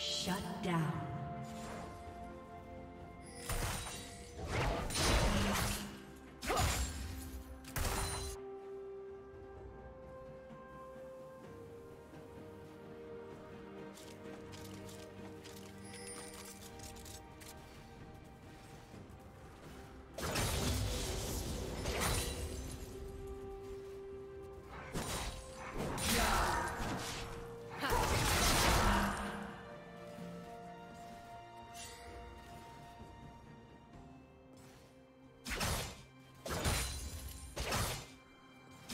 Shut down.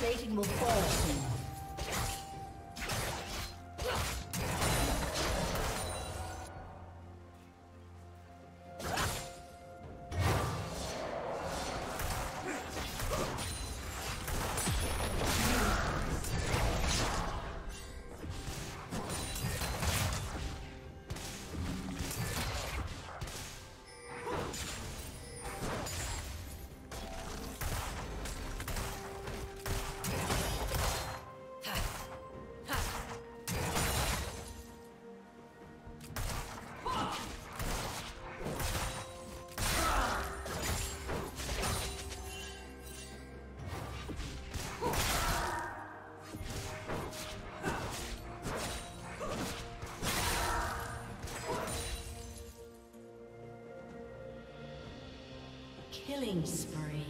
Plating will fall soon. Killing spree.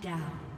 Team's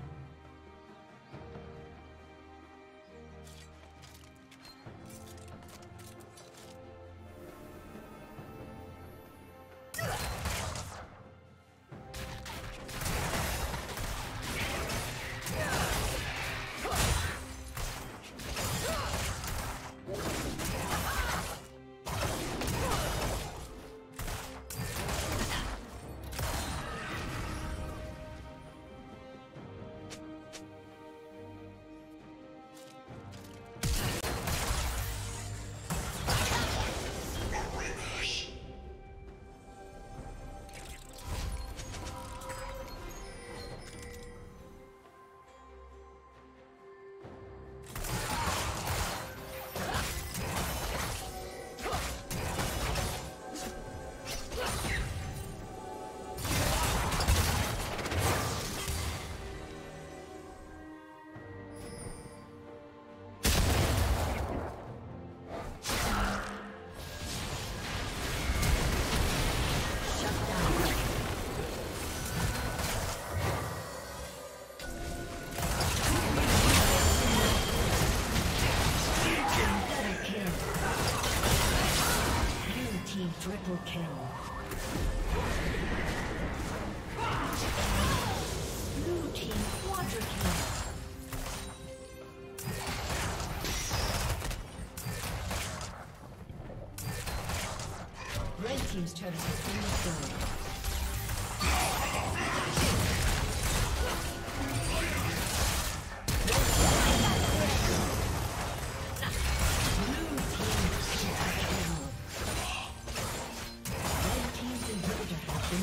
Blue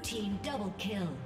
team double kill.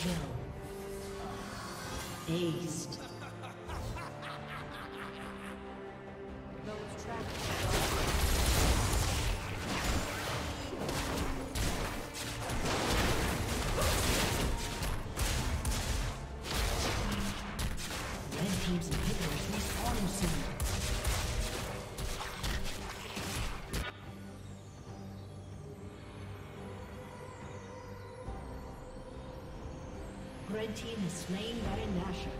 kill. Aced. Team has slain Baron Nashor.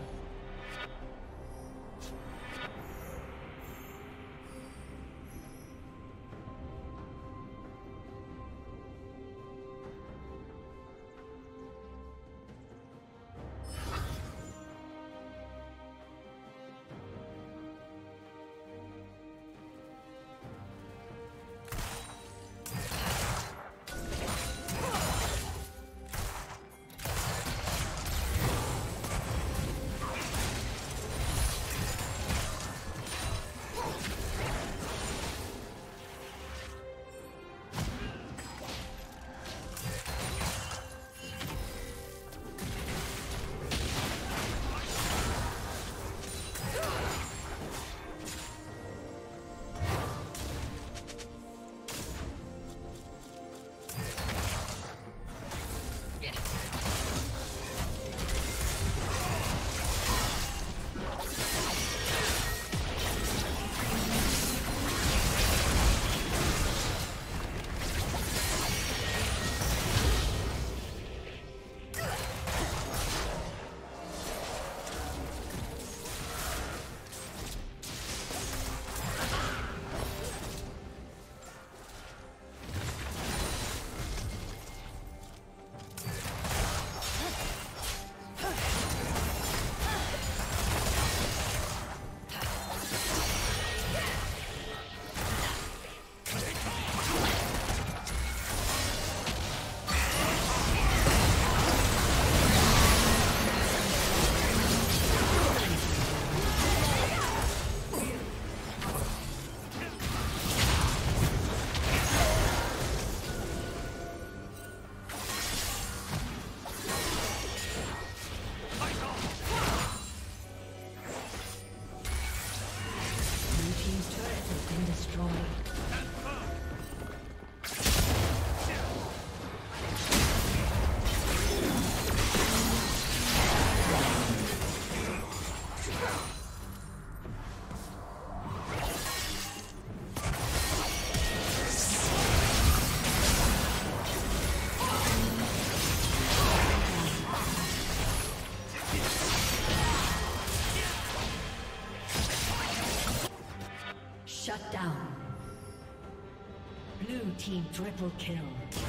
Team triple kill.